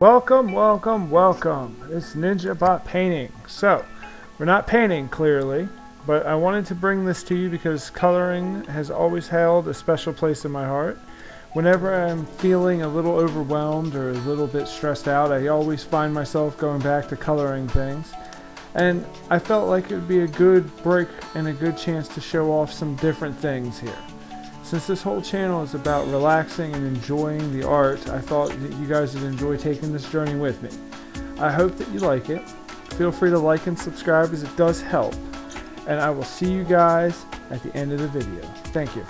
Welcome, welcome, welcome. It's Ninja Bot Painting. So, we're not painting clearly, but I wanted to bring this to you because coloring has always held a special place in my heart. Whenever I'm feeling a little overwhelmed or a little bit stressed out, I always find myself going back to coloring things. And I felt like it would be a good break and a good chance to show off some different things here. Since this whole channel is about relaxing and enjoying the art, I thought that you guys would enjoy taking this journey with me. I hope that you like it. Feel free to like and subscribe as it does help. And I will see you guys at the end of the video. Thank you.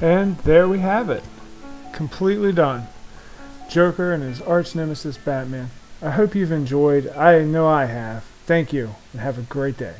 And there we have it. Completely done. Joker and his arch nemesis Batman. I hope you've enjoyed. I know I have. Thank you, and have a great day.